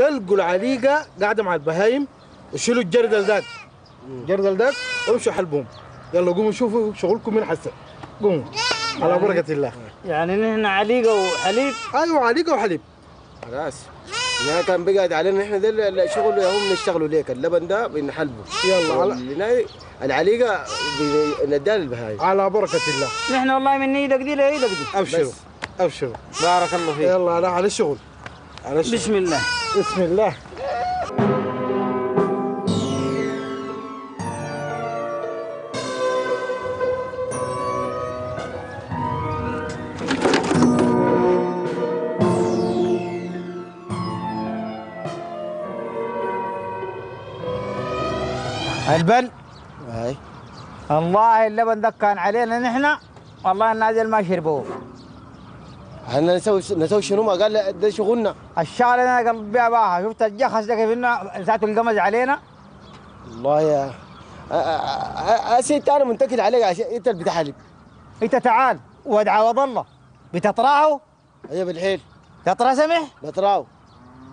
تلقوا العليقة قاعدة مع البهايم وشيلوا الجردل ذاك الجردل ذاك وامشوا حلبهم يلا قوموا شوفوا شغلكم من حسن. قوموا. على بركة الله. يعني نحن عليقة وحليب؟ أيوه عليقة وحليب. خلاص. يعني كان بيقعد علينا إحنا ده الشغل هم نشتغلوا ليك. اللبن ده بنحلبه. يلا العليقة نديها للبهايم على بركة الله. نحن والله من إيدك دي لإيدك دي. أبشروا. أبشروا. بارك الله فيك. يلا على على الشغل. على الشغل. بسم الله. بسم الله. البل هاي. والله اللبن ده كان علينا نحن. والله النازل ما شربوه. إحنا نسوي نسوي شنو؟ ما قال ده شغلنا. الشغله اللي أنا قلبي بيها باها. شفت الجخس ده كيف إنه ساعته القمز علينا؟ والله يا أسيت أنا منتكد عليك عشان أنت اللي بتحلب. أنت تعال. وادعى وض الله بتطرعه هي بالحيل. تطرى سمح؟ بتراو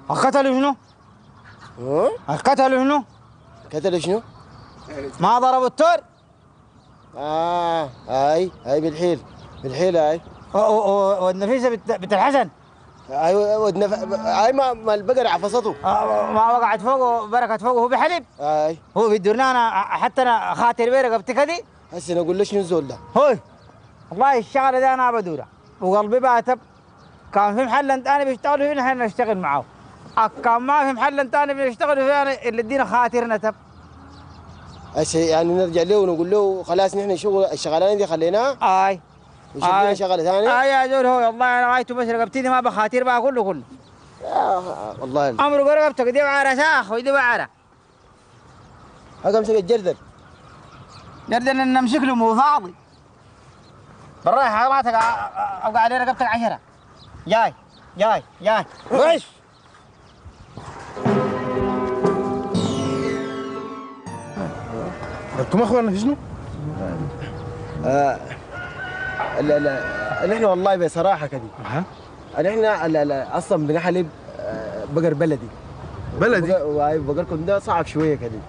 قتلوا شنو؟ ها؟ قتلوا شنو؟ كتل شنو؟ ما ضربوا التور؟ آه هاي هاي بالحيل. بالحيل هاي. والنفيسه بنت بنت الحسن. أيوه ودنا هاي ما ما البقره عفصته. آه، ما وقعت فوقه بركت فوقه هو بحلب هاي هو بيدورنا أنا حتى أنا خاطر بيه رقبتي كدي هسه نقول له شنو الزول ده؟ هوي. والله الشغله دي أنا بدورها وقلبي باتب. كان في محل ثاني بيشتغلوا فيه نحن نشتغل معاه كان ما في محل ثاني بنشتغل فيه اللي ادينا خاطرنا تب. هسه يعني نرجع له ونقول له خلاص نحن شغل الشغلانة دي خليناها. أي. نشوف لنا شغلة ثانية. اي يا زول هو والله أنا غايته بس رقبتي دي ما بخاطر بقى كله كله. آه والله. امره رقبتك دي بعرة ساخ ودي بعرة. هذا امسك الجردل نردن إن نمسك له مو فاضي. بالرايح حضرتك ابقى عليه رقبتك عشرة جاي جاي جاي. وش أنتم اخوانا في شنو؟ آه. نحن والله بصراحة كده أها نحن لا لا. أصلا بنحلب آه، بقر بلدي. بلدي؟ بقركم ده صعب شوية كده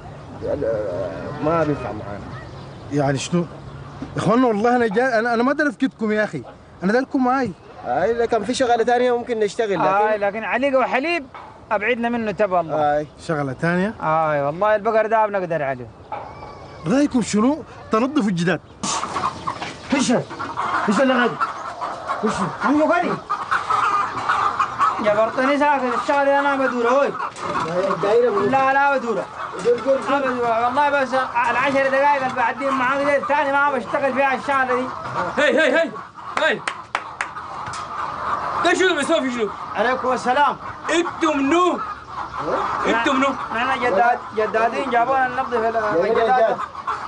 آه، ما بينفع معانا. يعني شنو؟ يا اخوانا والله أنا جاي أنا أنا ما أدري افكتكم يا أخي. أنا دالكم معاي. هاي لو كان في شغلة ثانية ممكن نشتغل آه لكن لكن عليقه وحليب أبعدنا منه تبى والله هاي. شغلة ثانية؟ آه والله البقر ده بنقدر عليه. رأيكم شنو؟ تنظفوا الجداد. إيش إيش اللي غادي؟ إيش عمو غادي جبرتني ساكت الشغلة أنا بدوره هوي. لا لا بدوره والله بس العشر دقائق اللي بعدين معاك دي الثاني ما بشتغل فيها الشغلة دي. هي هي هي هي ده شنو في شنو؟ عليكم السلام. أنتوا منو؟ أنتوا منو؟ إحنا جداد جدادين جابونا ننظف ال- الجداد.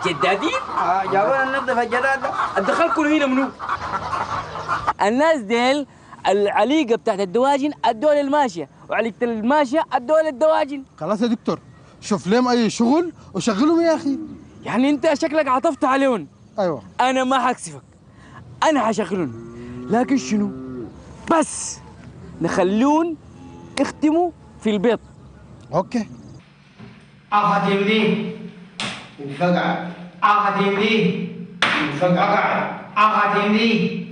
جدادين؟ آه، جابونا ننظف الجداد ده ادخلكم هنا منو؟ الناس ديل العليقة بتاعت الدواجن أدوا الماشيه وعليقة الماشية أدوا الدواجن خلاص يا دكتور شوف لهم أي شغل وشغلهم يا أخي. يعني أنت شكلك عطفت عليهم. أيوه. أنا ما حكسفك أنا حشغلهم. لكن شنو؟ بس نخلون يختموا في البيت. أوكي. اخدم دي انفقع اخدم دي انفقع اخدم دي